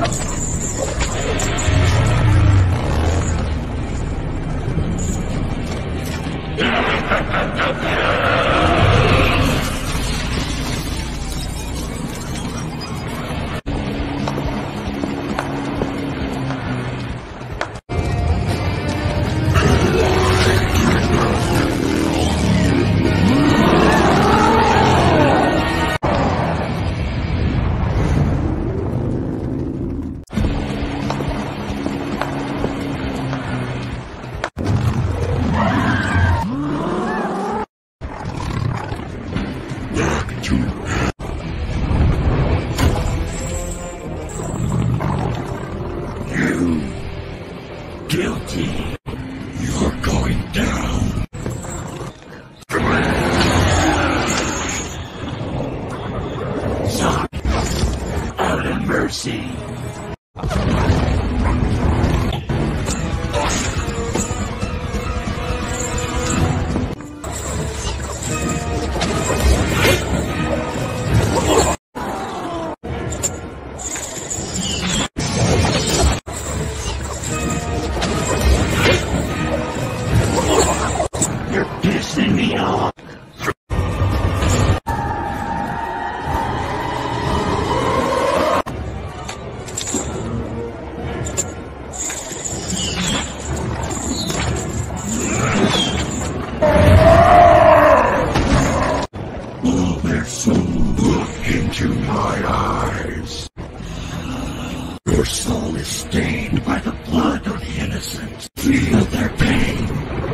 Let's go. You're going down. Son, out of mercy. their soul look into my eyes. Your soul is stained by the blood of the innocent. Feel their pain.